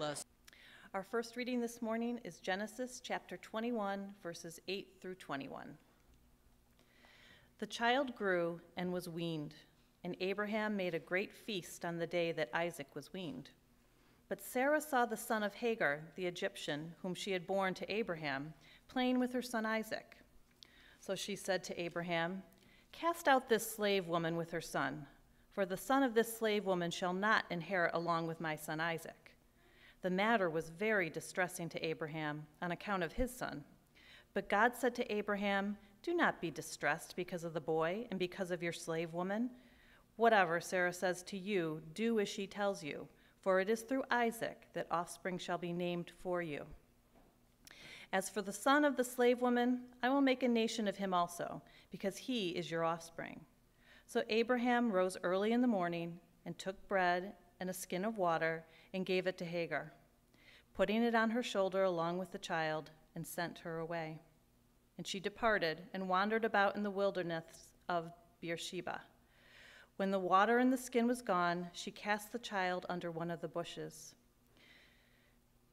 lesson. Our first reading this morning is Genesis chapter 21, verses 8 through 21. The child grew and was weaned, and Abraham made a great feast on the day that Isaac was weaned. But Sarah saw the son of Hagar, the Egyptian, whom she had borne to Abraham, playing with her son Isaac. So she said to Abraham, Cast out this slave woman with her son, for the son of this slave woman shall not inherit along with my son Isaac. The matter was very distressing to Abraham on account of his son. But God said to Abraham, Do not be distressed because of the boy and because of your slave woman. Whatever Sarah says to you, do as she tells you, for it is through Isaac that offspring shall be named for you. As for the son of the slave woman, I will make a nation of him also, because he is your offspring. So Abraham rose early in the morning and took bread and a skin of water and gave it to Hagar, putting it on her shoulder along with the child, and sent her away. And she departed and wandered about in the wilderness of Beersheba. When the water in the skin was gone, she cast the child under one of the bushes.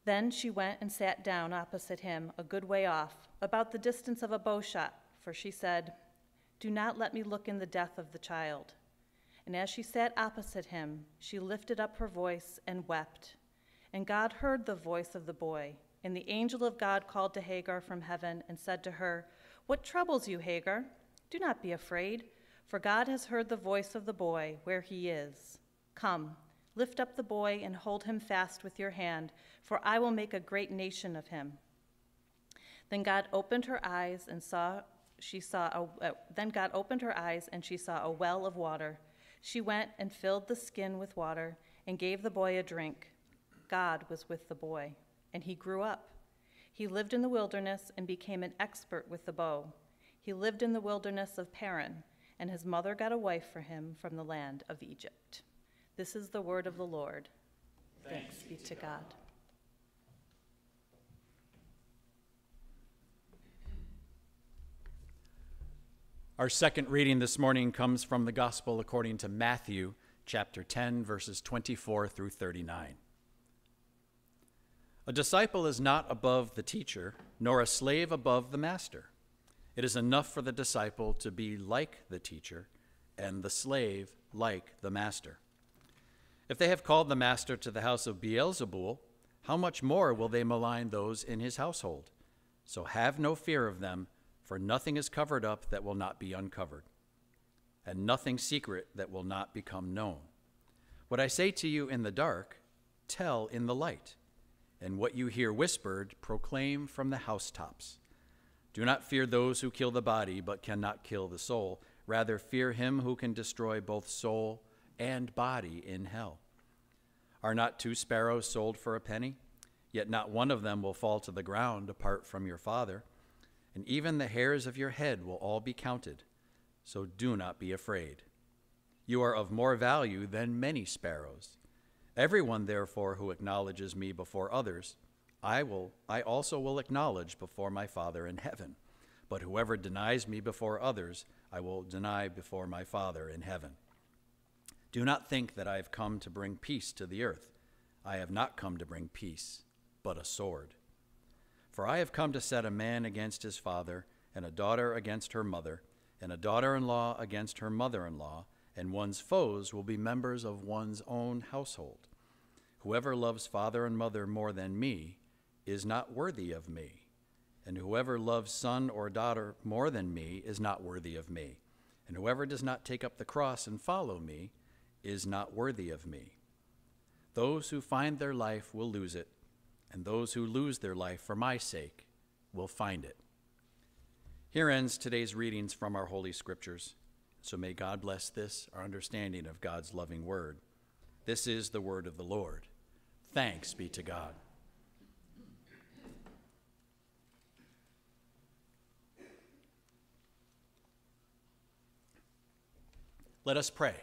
Then she went and sat down opposite him, a good way off, about the distance of a bow shot, for she said, Do not let me look in the death of the child. And as she sat opposite him, she lifted up her voice and wept. And God heard the voice of the boy. And the angel of God called to Hagar from heaven and said to her, What troubles you, Hagar? Do not be afraid, for God has heard the voice of the boy where he is. Come, lift up the boy and hold him fast with your hand, for I will make a great nation of him. Then God opened her eyes and saw she saw a, uh, then God opened her eyes and she saw a well of water. She went and filled the skin with water and gave the boy a drink. God was with the boy, and he grew up. He lived in the wilderness and became an expert with the bow. He lived in the wilderness of Paran, and his mother got a wife for him from the land of Egypt. This is the word of the Lord. Thanks, Thanks be to God. God. Our second reading this morning comes from the Gospel according to Matthew, chapter 10, verses 24 through 39. A disciple is not above the teacher, nor a slave above the master. It is enough for the disciple to be like the teacher, and the slave like the master. If they have called the master to the house of Beelzebul, how much more will they malign those in his household? So have no fear of them for nothing is covered up that will not be uncovered, and nothing secret that will not become known. What I say to you in the dark, tell in the light, and what you hear whispered, proclaim from the housetops. Do not fear those who kill the body, but cannot kill the soul. Rather, fear him who can destroy both soul and body in hell. Are not two sparrows sold for a penny? Yet not one of them will fall to the ground apart from your Father and even the hairs of your head will all be counted. So do not be afraid. You are of more value than many sparrows. Everyone, therefore, who acknowledges me before others, I will I also will acknowledge before my Father in heaven. But whoever denies me before others, I will deny before my Father in heaven. Do not think that I have come to bring peace to the earth. I have not come to bring peace, but a sword. For I have come to set a man against his father, and a daughter against her mother, and a daughter in law against her mother in law, and one's foes will be members of one's own household. Whoever loves father and mother more than me is not worthy of me, and whoever loves son or daughter more than me is not worthy of me, and whoever does not take up the cross and follow me is not worthy of me. Those who find their life will lose it and those who lose their life for my sake will find it. Here ends today's readings from our Holy Scriptures. So may God bless this, our understanding of God's loving word. This is the word of the Lord. Thanks be to God. Let us pray.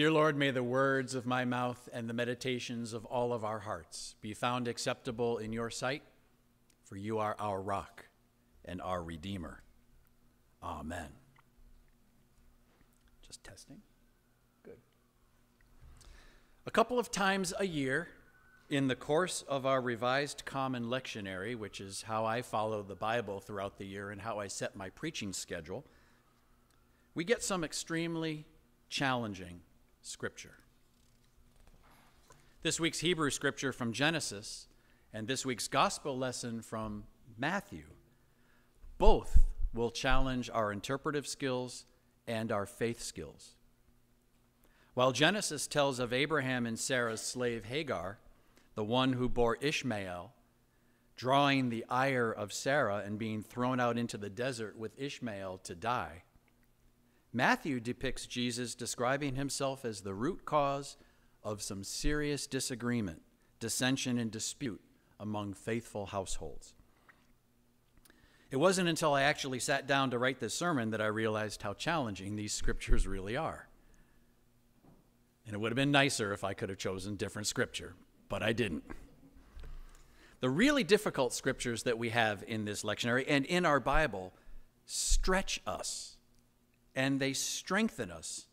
Dear Lord, may the words of my mouth and the meditations of all of our hearts be found acceptable in your sight, for you are our rock and our Redeemer. Amen. Just testing. Good. A couple of times a year, In the course of our revised common lectionary, which is how I follow the Bible throughout the year and how I set my preaching schedule, we get some extremely challenging scripture. This week's Hebrew scripture from Genesis and this week's gospel lesson from Matthew both will challenge our interpretive skills and our faith skills. While Genesis tells of Abraham and Sarah's slave Hagar, the one who bore Ishmael, drawing the ire of Sarah and being thrown out into the desert with Ishmael to die. Matthew depicts Jesus describing himself as the root cause of some serious disagreement, dissension, and dispute among faithful households. It wasn't until I actually sat down to write this sermon that I realized how challenging these scriptures really are. And it would have been nicer if I could have chosen different scripture, but I didn't. The really difficult scriptures that we have in this lectionary and in our Bible stretch us and they strengthen us.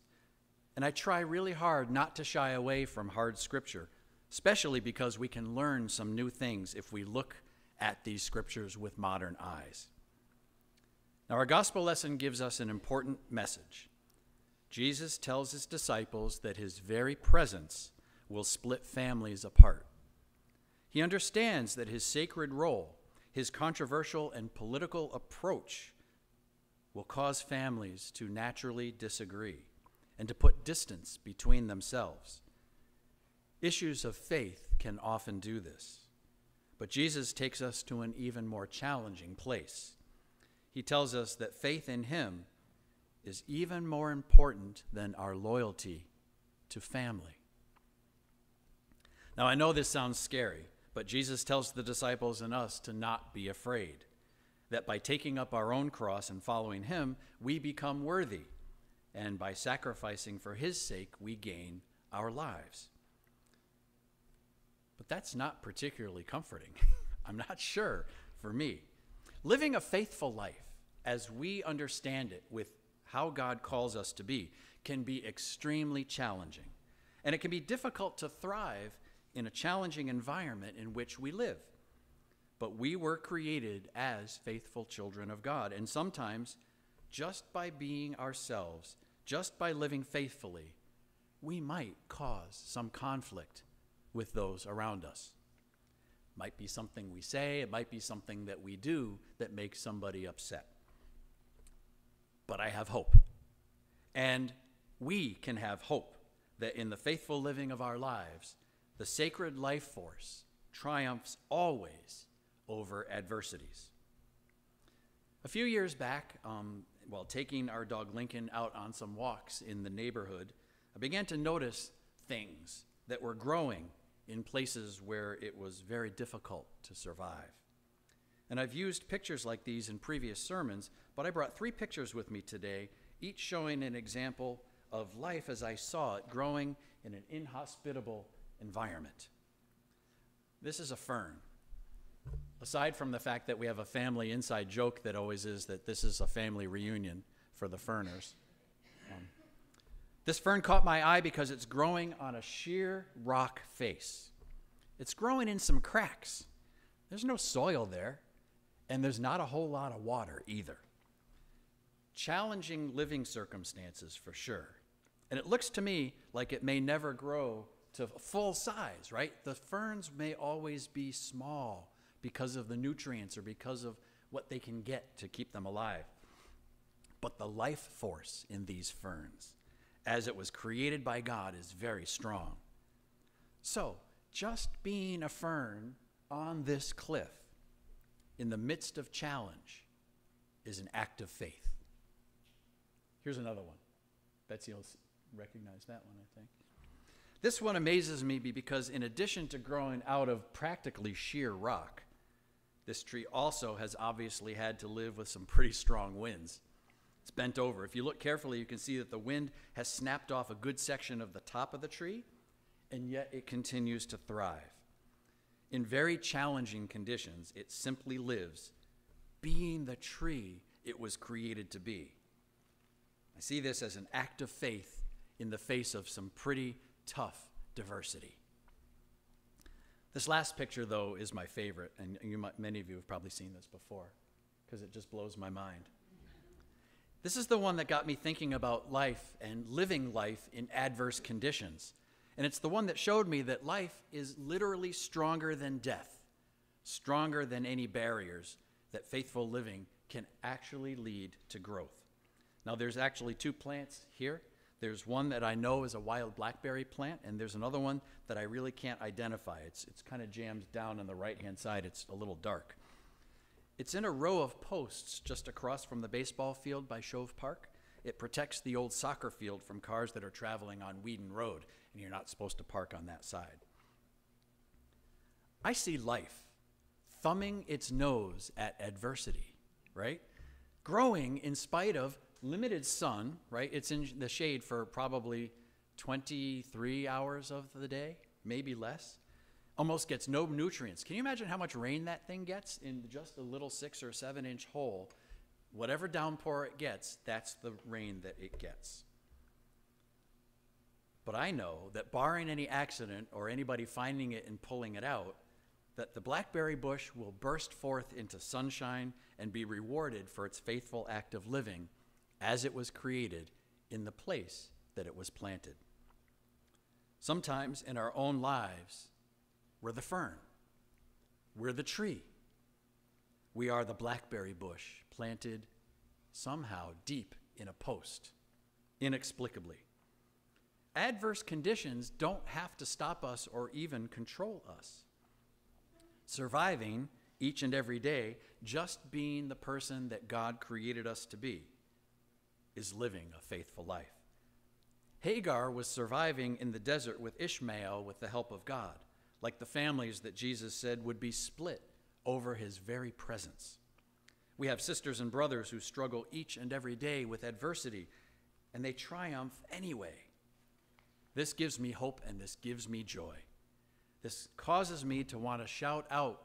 And I try really hard not to shy away from hard scripture, especially because we can learn some new things if we look at these scriptures with modern eyes. Now, our gospel lesson gives us an important message. Jesus tells his disciples that his very presence will split families apart. He understands that his sacred role, his controversial and political approach, will cause families to naturally disagree and to put distance between themselves. Issues of faith can often do this, but Jesus takes us to an even more challenging place. He tells us that faith in him is even more important than our loyalty to family. Now, I know this sounds scary, but Jesus tells the disciples and us to not be afraid. That by taking up our own cross and following him, we become worthy. And by sacrificing for his sake, we gain our lives. But that's not particularly comforting. I'm not sure for me. Living a faithful life, as we understand it with how God calls us to be, can be extremely challenging. And it can be difficult to thrive in a challenging environment in which we live. But we were created as faithful children of God. And sometimes, just by being ourselves, just by living faithfully, we might cause some conflict with those around us. Might be something we say, it might be something that we do that makes somebody upset. But I have hope. And we can have hope that in the faithful living of our lives, the sacred life force triumphs always over adversities. A few years back, um, while taking our dog Lincoln out on some walks in the neighborhood, I began to notice things that were growing in places where it was very difficult to survive. And I've used pictures like these in previous sermons, but I brought three pictures with me today, each showing an example of life as I saw it growing in an inhospitable environment. This is a fern. Aside from the fact that we have a family inside joke that always is that this is a family reunion for the ferners. Um, this fern caught my eye because it's growing on a sheer rock face. It's growing in some cracks. There's no soil there, and there's not a whole lot of water either. Challenging living circumstances for sure. And it looks to me like it may never grow to full size, right? The ferns may always be small because of the nutrients or because of what they can get to keep them alive. But the life force in these ferns, as it was created by God, is very strong. So, just being a fern on this cliff in the midst of challenge is an act of faith. Here's another one. Betsy will recognize that one, I think. This one amazes me because, in addition to growing out of practically sheer rock, this tree also has obviously had to live with some pretty strong winds. It's bent over. If you look carefully, you can see that the wind has snapped off a good section of the top of the tree, and yet it continues to thrive. In very challenging conditions, it simply lives, being the tree it was created to be. I see this as an act of faith in the face of some pretty tough diversity. This last picture, though, is my favorite, and you might, many of you have probably seen this before because it just blows my mind. This is the one that got me thinking about life and living life in adverse conditions. And it's the one that showed me that life is literally stronger than death, stronger than any barriers, that faithful living can actually lead to growth. Now, there's actually two plants here. There's one that I know is a wild blackberry plant, and there's another one that I really can't identify. It's, it's kind of jammed down on the right hand side, it's a little dark. It's in a row of posts just across from the baseball field by Shove Park. It protects the old soccer field from cars that are traveling on Whedon Road, and you're not supposed to park on that side. I see life thumbing its nose at adversity, right? Growing in spite of limited sun, right? It's in the shade for probably 23 hours of the day, maybe less almost gets no nutrients. Can you imagine how much rain that thing gets in just a little six or seven inch hole? Whatever downpour it gets, that's the rain that it gets. But I know that barring any accident or anybody finding it and pulling it out, that the blackberry bush will burst forth into sunshine and be rewarded for its faithful act of living as it was created in the place that it was planted. Sometimes in our own lives, we're the fern. We're the tree. We are the blackberry bush planted somehow deep in a post, inexplicably. Adverse conditions don't have to stop us or even control us. Surviving each and every day, just being the person that God created us to be, is living a faithful life. Hagar was surviving in the desert with Ishmael with the help of God like the families that Jesus said would be split over his very presence. We have sisters and brothers who struggle each and every day with adversity, and they triumph anyway. This gives me hope and this gives me joy. This causes me to want to shout out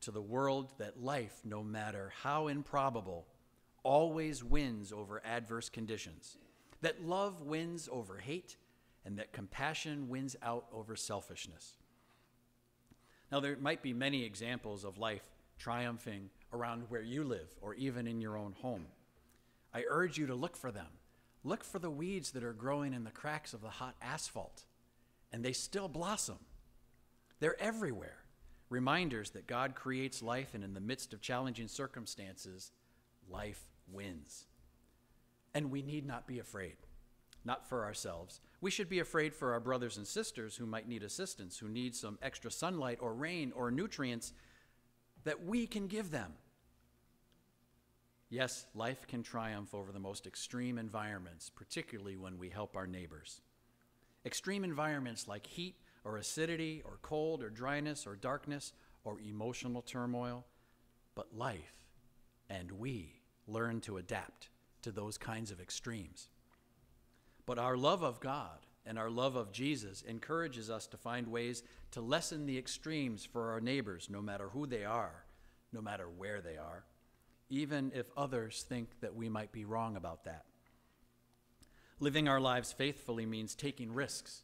to the world that life, no matter how improbable, always wins over adverse conditions, that love wins over hate and that compassion wins out over selfishness. Now, there might be many examples of life triumphing around where you live or even in your own home. I urge you to look for them. Look for the weeds that are growing in the cracks of the hot asphalt, and they still blossom. They're everywhere. Reminders that God creates life, and in the midst of challenging circumstances, life wins. And we need not be afraid not for ourselves. We should be afraid for our brothers and sisters who might need assistance, who need some extra sunlight or rain or nutrients that we can give them. Yes, life can triumph over the most extreme environments, particularly when we help our neighbors. Extreme environments like heat or acidity or cold or dryness or darkness or emotional turmoil, but life and we learn to adapt to those kinds of extremes. But our love of God and our love of Jesus encourages us to find ways to lessen the extremes for our neighbors, no matter who they are, no matter where they are, even if others think that we might be wrong about that. Living our lives faithfully means taking risks.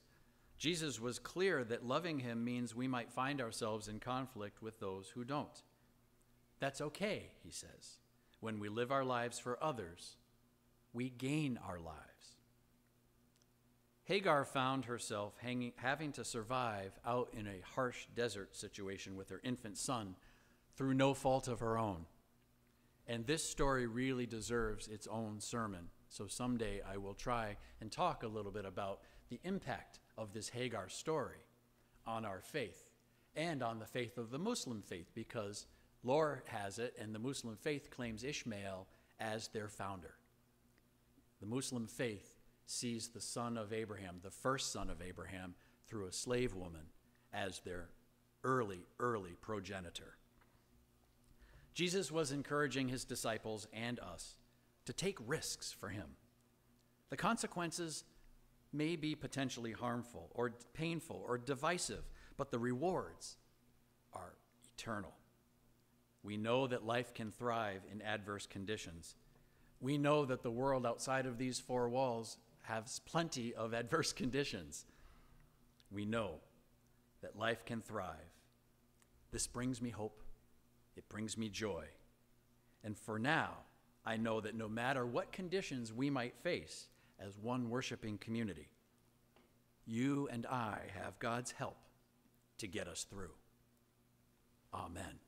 Jesus was clear that loving him means we might find ourselves in conflict with those who don't. That's okay, he says. When we live our lives for others, we gain our lives. Hagar found herself hanging, having to survive out in a harsh desert situation with her infant son through no fault of her own. And this story really deserves its own sermon. So someday I will try and talk a little bit about the impact of this Hagar story on our faith and on the faith of the Muslim faith because lore has it and the Muslim faith claims Ishmael as their founder. The Muslim faith sees the son of Abraham, the first son of Abraham, through a slave woman as their early, early progenitor. Jesus was encouraging his disciples and us to take risks for him. The consequences may be potentially harmful or painful or divisive, but the rewards are eternal. We know that life can thrive in adverse conditions. We know that the world outside of these four walls has plenty of adverse conditions. We know that life can thrive. This brings me hope, it brings me joy. And for now, I know that no matter what conditions we might face as one worshiping community, you and I have God's help to get us through. Amen.